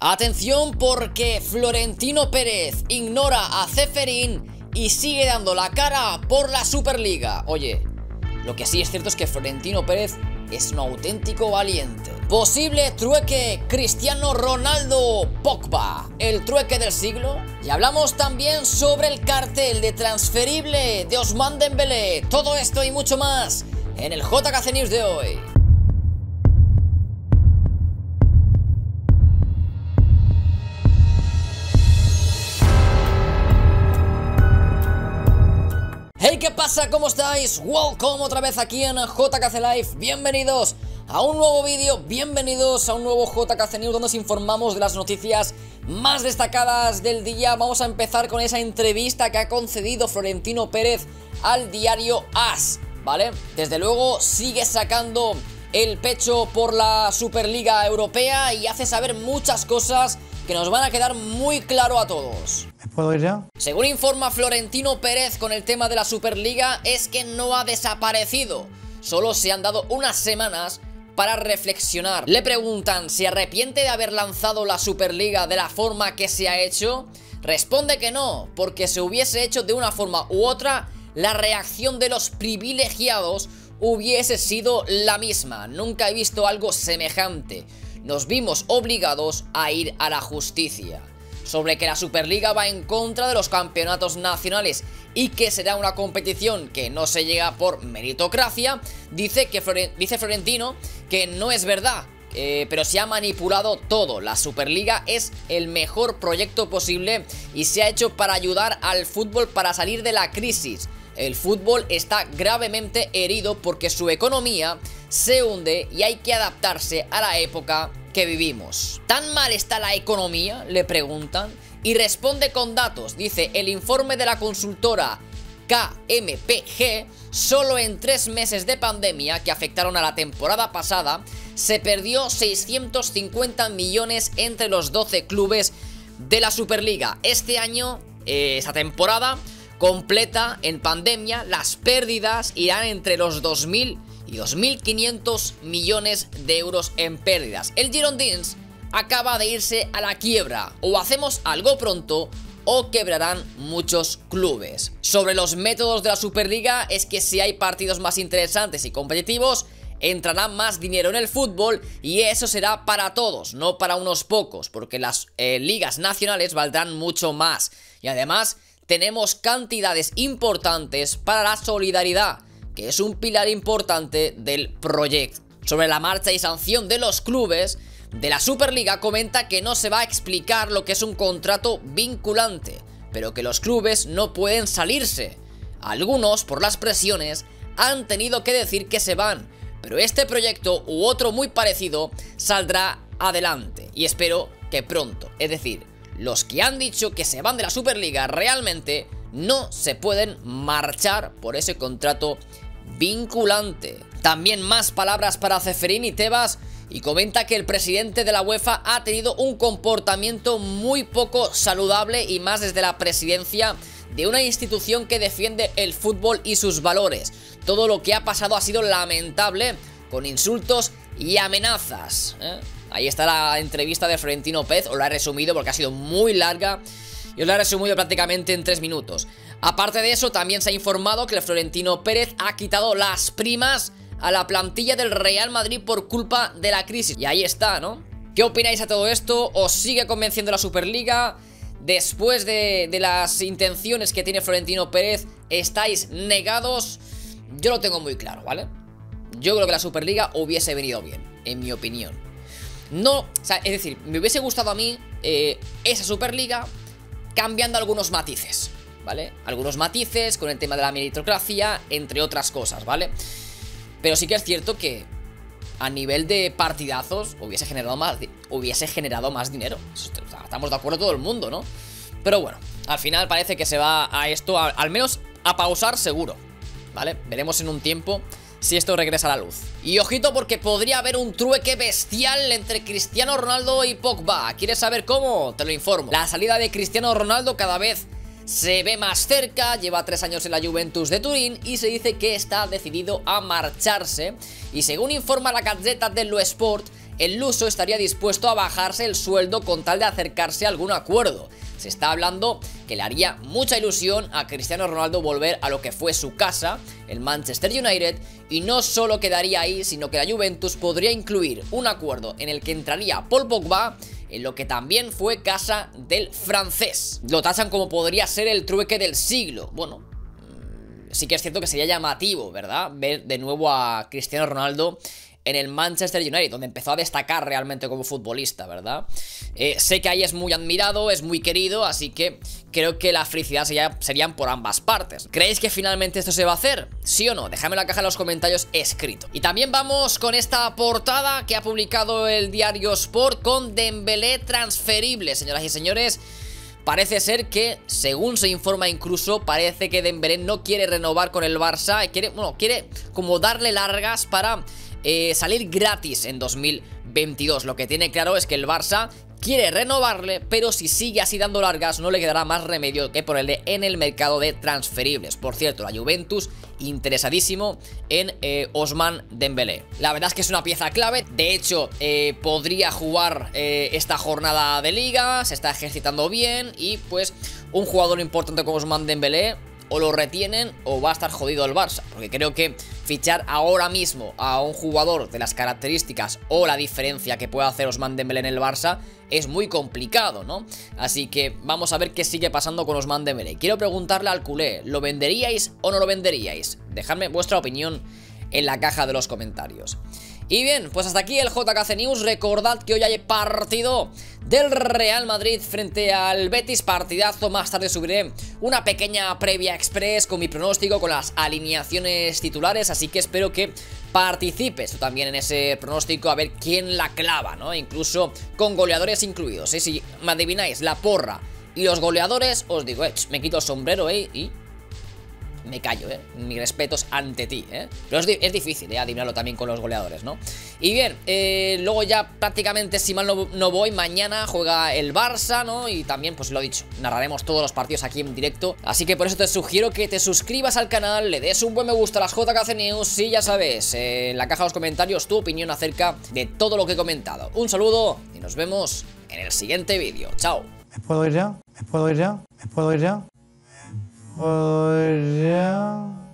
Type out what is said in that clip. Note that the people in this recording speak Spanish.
Atención porque Florentino Pérez ignora a Ceferín y sigue dando la cara por la Superliga. Oye, lo que sí es cierto es que Florentino Pérez es un auténtico valiente. Posible trueque Cristiano Ronaldo Pogba, el trueque del siglo. Y hablamos también sobre el cartel de transferible de Osman Dembélé. Todo esto y mucho más en el JKC News de hoy. ¿Qué pasa? ¿Cómo estáis? Welcome otra vez aquí en JKC Live. Bienvenidos a un nuevo vídeo, bienvenidos a un nuevo JKC News donde os informamos de las noticias más destacadas del día. Vamos a empezar con esa entrevista que ha concedido Florentino Pérez al diario AS, ¿vale? Desde luego sigue sacando el pecho por la Superliga Europea y hace saber muchas cosas que nos van a quedar muy claro a todos. Según informa Florentino Pérez con el tema de la Superliga, es que no ha desaparecido. Solo se han dado unas semanas para reflexionar. Le preguntan si arrepiente de haber lanzado la Superliga de la forma que se ha hecho. Responde que no, porque se hubiese hecho de una forma u otra, la reacción de los privilegiados hubiese sido la misma. Nunca he visto algo semejante nos vimos obligados a ir a la justicia. Sobre que la Superliga va en contra de los campeonatos nacionales y que será una competición que no se llega por meritocracia, dice, que dice Florentino que no es verdad, eh, pero se ha manipulado todo. La Superliga es el mejor proyecto posible y se ha hecho para ayudar al fútbol para salir de la crisis. El fútbol está gravemente herido porque su economía se hunde y hay que adaptarse a la época que vivimos. ¿Tan mal está la economía? Le preguntan. Y responde con datos. Dice, el informe de la consultora KMPG, solo en tres meses de pandemia que afectaron a la temporada pasada, se perdió 650 millones entre los 12 clubes de la Superliga. Este año, eh, esa temporada completa en pandemia, las pérdidas irán entre los 2.000 y 2.500 millones de euros en pérdidas. El Girondins acaba de irse a la quiebra. O hacemos algo pronto o quebrarán muchos clubes. Sobre los métodos de la Superliga es que si hay partidos más interesantes y competitivos, entrará más dinero en el fútbol y eso será para todos, no para unos pocos, porque las eh, ligas nacionales valdrán mucho más. Y además tenemos cantidades importantes para la solidaridad que es un pilar importante del proyecto. Sobre la marcha y sanción de los clubes, de la Superliga comenta que no se va a explicar lo que es un contrato vinculante, pero que los clubes no pueden salirse. Algunos, por las presiones, han tenido que decir que se van, pero este proyecto u otro muy parecido saldrá adelante y espero que pronto. Es decir, los que han dicho que se van de la Superliga realmente no se pueden marchar por ese contrato vinculante. También más palabras para Ceferín y Tebas y comenta que el presidente de la UEFA ha tenido un comportamiento muy poco saludable y más desde la presidencia de una institución que defiende el fútbol y sus valores. Todo lo que ha pasado ha sido lamentable, con insultos y amenazas. ¿eh? Ahí está la entrevista de Florentino Pez, os la he resumido porque ha sido muy larga y os la he resumido prácticamente en 3 minutos. Aparte de eso, también se ha informado que el Florentino Pérez ha quitado las primas a la plantilla del Real Madrid por culpa de la crisis. Y ahí está, ¿no? ¿Qué opináis a todo esto? ¿Os sigue convenciendo la Superliga? Después de, las intenciones que tiene Florentino Pérez, ¿estáis negados? Yo lo tengo muy claro, ¿vale? Yo creo que la Superliga hubiese venido bien, en mi opinión. No, o sea, es decir, me hubiese gustado a mí eh, esa Superliga cambiando algunos matices. ¿vale? Algunos matices con el tema de la meritocracia, entre otras cosas, ¿vale? Pero sí que es cierto que a nivel de partidazos hubiese generado más, hubiese generado más dinero. Estamos de acuerdo todo el mundo, ¿no? Pero bueno, al final parece que se va a esto, al menos a pausar seguro, ¿vale? Veremos en un tiempo si esto regresa a la luz. Y ojito porque podría haber un trueque bestial entre Cristiano Ronaldo y Pogba. ¿Quieres saber cómo? Te lo informo. La salida de Cristiano Ronaldo cada vez se ve más cerca, lleva tres años en la Juventus de Turín y se dice que está decidido a marcharse. Y según informa la Gazzetta dello Sport, el luso estaría dispuesto a bajarse el sueldo con tal de acercarse a algún acuerdo. Se está hablando que le haría mucha ilusión a Cristiano Ronaldo volver a lo que fue su casa, el Manchester United, y no solo quedaría ahí, sino que la Juventus podría incluir un acuerdo en el que entraría Paul Pogba en lo que también fue casa del francés. Lo tachan como podría ser el trueque del siglo. Bueno, mm, sí que es cierto que sería llamativo, ¿verdad? Ver de nuevo a Cristiano Ronaldo en el Manchester United, donde empezó a destacar realmente como futbolista, ¿verdad? Eh, sé que ahí es muy admirado, es muy querido, así que creo que la felicidad sería, serían por ambas partes. ¿Creéis que finalmente esto se va a hacer? ¿Sí o no? Dejadme en la caja de los comentarios escrito. Y también vamos con esta portada que ha publicado el diario Sport con Dembélé transferible, señoras y señores. Parece ser que, según se informa incluso, parece que Dembélé no quiere renovar con el Barça, quiere, bueno, quiere como darle largas para eh, salir gratis en 2022. Lo que tiene claro es que el Barça quiere renovarle, pero si sigue así dando largas no le quedará más remedio que ponerle en el mercado de transferibles. Por cierto, la Juventus interesadísimo en eh, Osman Dembélé. La verdad es que es una pieza clave, de hecho eh, podría jugar esta jornada de liga, se está ejercitando bien y pues un jugador importante como Osman Dembélé o lo retienen o va a estar jodido el Barça. Porque creo que fichar ahora mismo a un jugador de las características o la diferencia que puede hacer Osman Dembélé en el Barça es muy complicado, ¿no? Así que vamos a ver qué sigue pasando con Osman Dembélé. Quiero preguntarle al culé, ¿lo venderíais o no lo venderíais? Dejadme vuestra opinión en la caja de los comentarios. Y bien, pues hasta aquí el JKC News. Recordad que hoy hay partido del Real Madrid frente al Betis. Partidazo. Más tarde subiré una pequeña previa express con mi pronóstico, con las alineaciones titulares. Así que espero que participes tú también en ese pronóstico a ver quién la clava, ¿no? Incluso con goleadores incluidos. ¿eh? Si me adivináis la porra y los goleadores, os digo, eh, me quito el sombrero, ¿eh? Y me callo, ¿eh? Mis respetos ante ti, ¿eh? Pero es, difícil, ¿eh? Adivinarlo también con los goleadores, ¿no? Y bien, eh, luego ya prácticamente, si mal no, voy, mañana juega el Barça, ¿no? Y también, pues lo dicho, narraremos todos los partidos aquí en directo. Así que por eso te sugiero que te suscribas al canal, le des un buen me gusta a las JKC News y ya sabes, en la caja de los comentarios tu opinión acerca de todo lo que he comentado. Un saludo y nos vemos en el siguiente vídeo. Chao. ¿Me puedo ir ya? ¿Me puedo ir ya? ¿Me puedo ir ya? 我已。